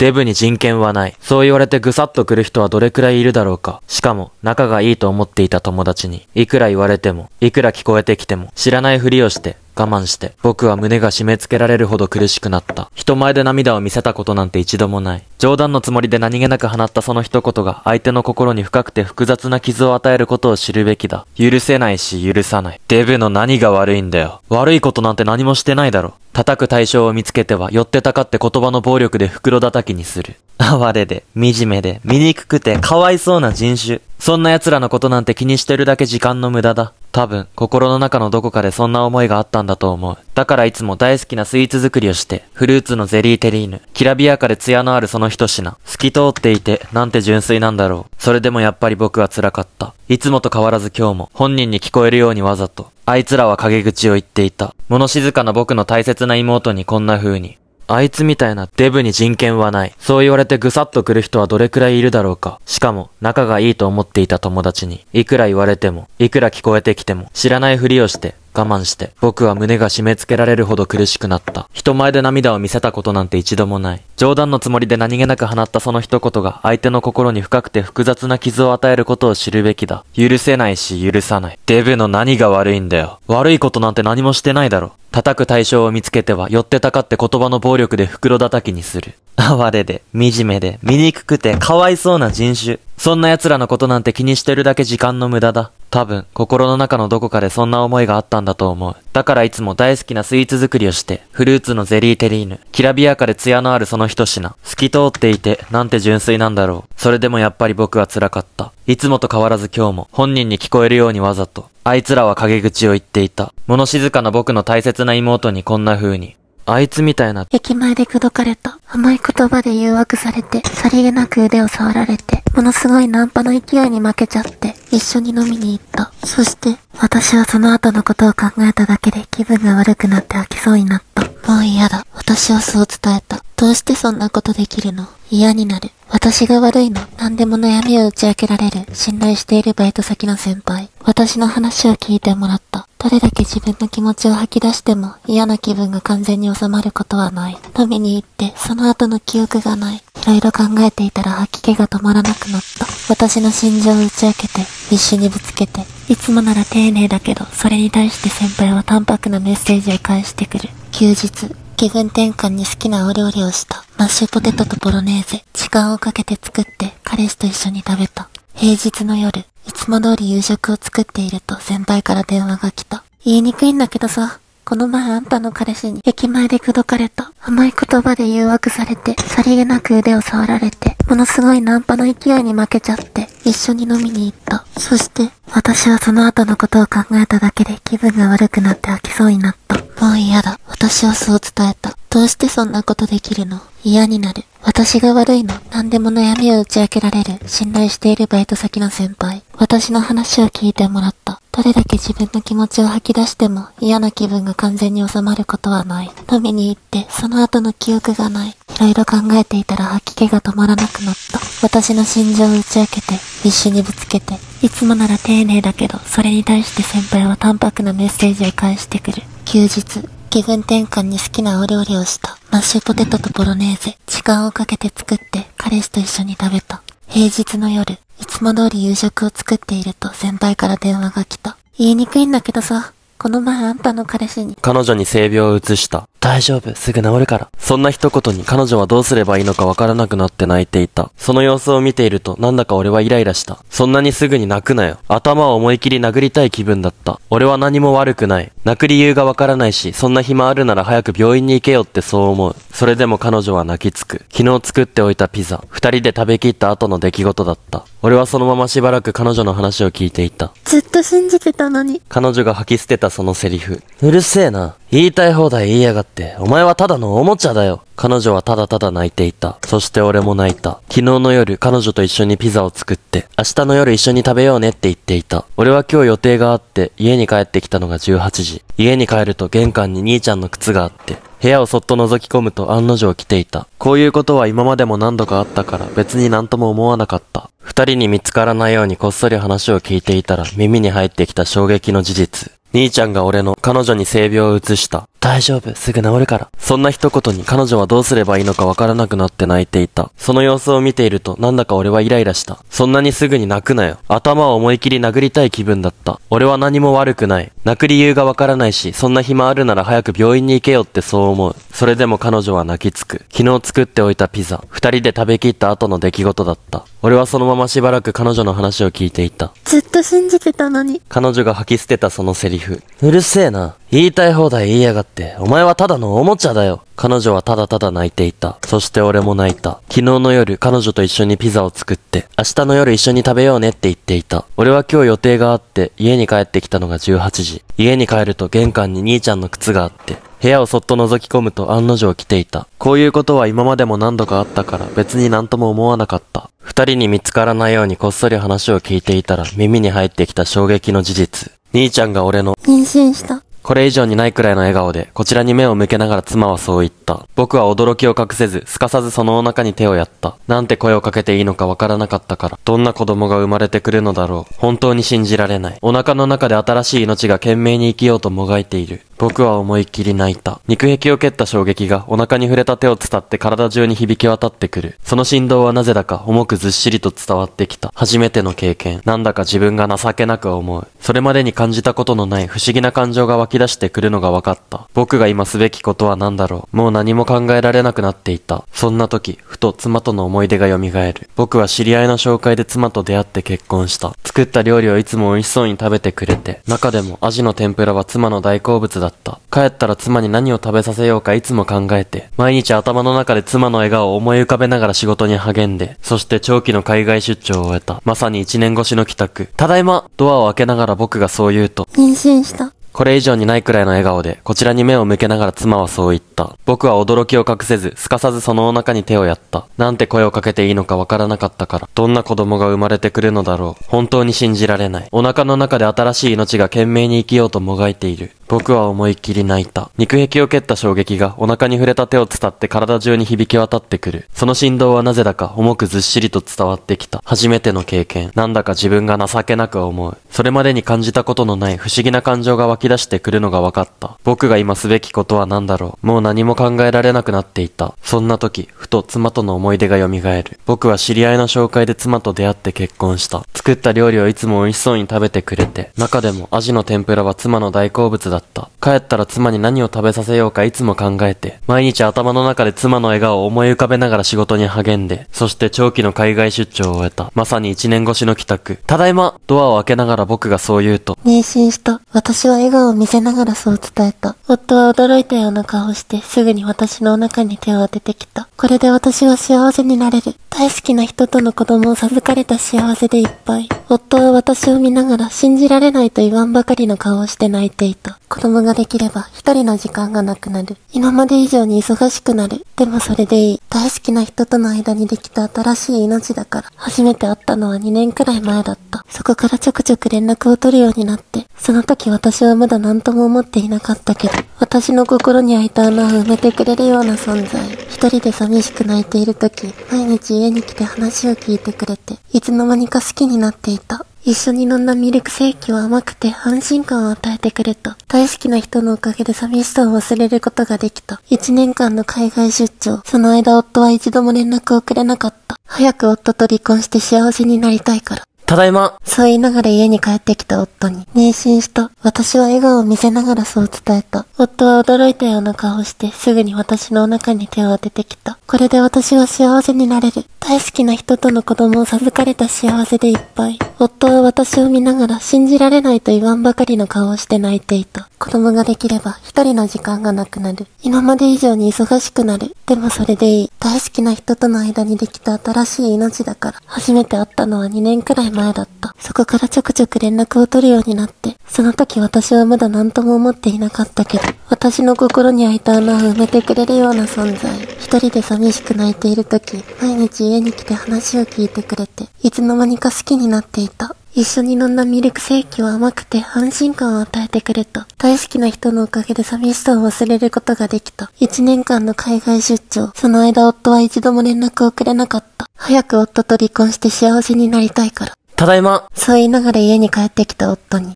デブに人権はない。そう言われてぐさっと来る人はどれくらいいるだろうか。しかも、仲がいいと思っていた友達に、いくら言われても、いくら聞こえてきても、知らないふりをして、我慢して、僕は胸が締め付けられるほど苦しくなった。人前で涙を見せたことなんて一度もない。冗談のつもりで何気なく放ったその一言が相手の心に深くて複雑な傷を与えることを知るべきだ。許せないし許さない。デブの何が悪いんだよ。悪いことなんて何もしてないだろ。叩く対象を見つけては、寄ってたかって言葉の暴力で袋叩きにする。哀れで、惨めで、醜くて、かわいそうな人種。そんな奴らのことなんて気にしてるだけ時間の無駄だ。多分、心の中のどこかでそんな思いがあったんだと思う。だからいつも大好きなスイーツ作りをして、フルーツのゼリーテリーヌ、きらびやかで艶のあるその一品、透き通っていて、なんて純粋なんだろう。それでもやっぱり僕は辛かった。いつもと変わらず今日も、本人に聞こえるようにわざと、あいつらは陰口を言っていた。物静かな僕の大切な妹にこんな風に。あいつみたいなデブに人権はない。そう言われてぐさっと来る人はどれくらいいるだろうか。しかも、仲がいいと思っていた友達に、いくら言われても、いくら聞こえてきても、知らないふりをして、我慢して、僕は胸が締め付けられるほど苦しくなった。人前で涙を見せたことなんて一度もない。冗談のつもりで何気なく放ったその一言が相手の心に深くて複雑な傷を与えることを知るべきだ。許せないし許さない。デブの何が悪いんだよ。悪いことなんて何もしてないだろ。叩く対象を見つけては、寄ってたかって言葉の暴力で袋叩きにする。哀れで、惨めで、醜くて、かわいそうな人種。そんな奴らのことなんて気にしてるだけ時間の無駄だ。多分、心の中のどこかでそんな思いがあったんだと思う。だからいつも大好きなスイーツ作りをして、フルーツのゼリーテリーヌ、きらびやかで艶のあるその一品、透き通っていて、なんて純粋なんだろう。それでもやっぱり僕は辛かった。いつもと変わらず今日も、本人に聞こえるようにわざと、あいつらは陰口を言っていた。物静かな僕の大切な妹にこんな風に。あいつみたいな、駅前で口説かれた。甘い言葉で誘惑されて、さりげなく腕を触られて、ものすごいナンパの勢いに負けちゃって、一緒に飲みに行った。そして、私はその後のことを考えただけで気分が悪くなって飽きそうになった。もう嫌だ。私はそう伝えた。どうしてそんなことできるの？嫌になる。私が悪いの。何でも悩みを打ち明けられる。信頼しているバイト先の先輩。私の話を聞いてもらった。どれだけ自分の気持ちを吐き出しても嫌な気分が完全に収まることはない。飲みに行って、その後の記憶がない。いろいろ考えていたら吐き気が止まらなくなった。私の心情を打ち明けて、必死にぶつけて。いつもなら丁寧だけど、それに対して先輩は淡白なメッセージを返してくる。休日、気分転換に好きなお料理をした。マッシュポテトとボロネーゼ。時間をかけて作って、彼氏と一緒に食べた。平日の夜、いつも通り夕食を作っていると先輩から電話が来た。言いにくいんだけどさ、この前あんたの彼氏に駅前で口説かれた。甘い言葉で誘惑されて、さりげなく腕を触られて、ものすごいナンパの勢いに負けちゃって、一緒に飲みに行った。そして、私はその後のことを考えただけで気分が悪くなって飽きそうになった。もう嫌だ。私はそう伝えた。どうしてそんなことできるの？嫌になる。私が悪いの？何でも悩みを打ち明けられる。信頼しているバイト先の先輩。私の話を聞いてもらった。どれだけ自分の気持ちを吐き出しても嫌な気分が完全に収まることはない。飲みに行って、その後の記憶がない。いろいろ考えていたら吐き気が止まらなくなった。私の心情を打ち明けて、必死にぶつけて。いつもなら丁寧だけど、それに対して先輩は淡白なメッセージを返してくる。休日、気分転換に好きなお料理をした。マッシュポテトとボロネーゼ。時間をかけて作って、彼氏と一緒に食べた。平日の夜、いつも通り夕食を作っていると先輩から電話が来た。言いにくいんだけどさ、この前あんたの彼氏に。彼女に性病を移した。大丈夫、すぐ治るから。そんな一言に彼女はどうすればいいのかわからなくなって泣いていた。その様子を見ているとなんだか俺はイライラした。そんなにすぐに泣くなよ。頭を思い切り殴りたい気分だった。俺は何も悪くない。泣く理由がわからないし、そんな暇あるなら早く病院に行けよってそう思う。それでも彼女は泣きつく。昨日作っておいたピザ。二人で食べきった後の出来事だった。俺はそのまましばらく彼女の話を聞いていた。ずっと信じてたのに。彼女が吐き捨てたそのセリフ。うるせえな。言いたい放題言いやがって。お前はただのおもちゃだよ。彼女はただただ泣いていた。そして俺も泣いた。昨日の夜、彼女と一緒にピザを作って、明日の夜一緒に食べようねって言っていた。俺は今日予定があって、家に帰ってきたのが18時。家に帰ると玄関に兄ちゃんの靴があって、部屋をそっと覗き込むと案の定来ていた。こういうことは今までも何度かあったから別になんとも思わなかった。二人に見つからないようにこっそり話を聞いていたら耳に入ってきた衝撃の事実。兄ちゃんが俺の彼女に性病を移した。大丈夫、すぐ治るから。そんな一言に彼女はどうすればいいのかわからなくなって泣いていた。その様子を見ているとなんだか俺はイライラした。そんなにすぐに泣くなよ。頭を思い切り殴りたい気分だった。俺は何も悪くない。泣く理由がわからないし、そんな暇あるなら早く病院に行けよってそう思う。それでも彼女は泣きつく。昨日作っておいたピザ。二人で食べきった後の出来事だった。俺はそのまましばらく彼女の話を聞いていた。ずっと信じてたのに。彼女が吐き捨てたそのセリフ。うるせえな。言いたい放題言いやがって。お前はただのおもちゃだよ。彼女はただただ泣いていた。そして俺も泣いた。昨日の夜、彼女と一緒にピザを作って、明日の夜一緒に食べようねって言っていた。俺は今日予定があって、家に帰ってきたのが18時。家に帰ると玄関に兄ちゃんの靴があって、部屋をそっと覗き込むと案の定来ていた。こういうことは今までも何度かあったから別になんとも思わなかった。二人に見つからないようにこっそり話を聞いていたら耳に入ってきた衝撃の事実。兄ちゃんが俺の妊娠した。これ以上にないくらいの笑顔で、こちらに目を向けながら妻はそう言った。僕は驚きを隠せず、すかさずそのお腹に手をやった。なんて声をかけていいのかわからなかったから、どんな子供が生まれてくるのだろう。本当に信じられない。お腹の中で新しい命が懸命に生きようともがいている。僕は思いっきり泣いた。肉壁を蹴った衝撃がお腹に触れた手を伝って体中に響き渡ってくる。その振動はなぜだか重くずっしりと伝わってきた。初めての経験。なんだか自分が情けなく思う。それまでに感じたことのない不思議な感情が湧き出してくるのが分かった。僕が今すべきことは何だろう。もう何も考えられなくなっていた。そんな時、ふと妻との思い出が蘇る。僕は知り合いの紹介で妻と出会って結婚した。作った料理をいつも美味しそうに食べてくれて、中でもアジの天ぷらは妻の大好物だった。帰ったら妻に何を食べさせようかいつも考えて、毎日頭の中で妻の笑顔を思い浮かべながら仕事に励んで、そして長期の海外出張を終えた。まさに一年越しの帰宅。ただいまドアを開けながら僕がそう言うと、妊娠した。これ以上にないくらいの笑顔で、こちらに目を向けながら妻はそう言った。僕は驚きを隠せず、すかさずそのお腹に手をやった。なんて声をかけていいのかわからなかったから、どんな子供が生まれてくるのだろう。本当に信じられない。お腹の中で新しい命が懸命に生きようともがいている。僕は思いっきり泣いた。肉壁を蹴った衝撃がお腹に触れた手を伝って体中に響き渡ってくる。その振動はなぜだか重くずっしりと伝わってきた。初めての経験。なんだか自分が情けなく思う。それまでに感じたことのない不思議な感情が湧き出してくるのが分かった。僕が今すべきことは何だろう。もう何も考えられなくなっていた。そんな時、ふと妻との思い出が蘇る。僕は知り合いの紹介で妻と出会って結婚した。作った料理をいつも美味しそうに食べてくれて、中でもアジの天ぷらは妻の大好物だった。帰ったら妻に何を食べさせようかいつも考えて、毎日頭の中で妻の笑顔を思い浮かべながら仕事に励んで、そして長期の海外出張を終えた。まさに一年越しの帰宅。ただいまドアを開けながら僕がそう言うと、妊娠した。私は笑顔を見せながらそう伝えた。夫は驚いたような顔をして、すぐに私のお腹に手を当ててきた。これで私は幸せになれる。大好きな人との子供を授かれた幸せでいっぱい。夫は私を見ながら信じられないと言わんばかりの顔をして泣いていた。子供ができれば一人の時間がなくなる。今まで以上に忙しくなる。でもそれでいい。大好きな人との間にできた新しい命だから。初めて会ったのは2年くらい前だった。そこからちょくちょく連絡を取るようになって、その時私はまだ何とも思っていなかったけど、私の心に開いた穴を埋めてくれるような存在。一人で寂しく泣いている時、毎日家に来て話を聞いてくれて、いつの間にか好きになっていた。一緒に飲んだミルクセーキは甘くて安心感を与えてくれた。大好きな人のおかげで寂しさを忘れることができた。一年間の海外出張。その間夫は一度も連絡をくれなかった。早く夫と離婚して幸せになりたいから。ただいまそう言いながら家に帰ってきた夫に、妊娠した。私は笑顔を見せながらそう伝えた。夫は驚いたような顔をして、すぐに私のお腹に手を当ててきた。これで私は幸せになれる。大好きな人との子供を授かれた幸せでいっぱい。夫は私を見ながら信じられないと言わんばかりの顔をして泣いていた。子供ができれば一人の時間がなくなる。今まで以上に忙しくなる。でもそれでいい。大好きな人との間にできた新しい命だから。初めて会ったのは2年くらい前だった。そこからちょくちょく連絡を取るようになって、その時私はまだ何とも思っていなかったけど、私の心に開いた穴を埋めてくれるような存在。一人で寂しく泣いている時、毎日家に来て話を聞いてくれて、いつの間にか好きになっていた。一緒に飲んだミルクセーキは甘くて安心感を与えてくれた。大好きな人のおかげで寂しさを忘れることができた。一年間の海外出張。その間夫は一度も連絡をくれなかった。早く夫と離婚して幸せになりたいから。ただいまそう言いながら家に帰ってきた夫に、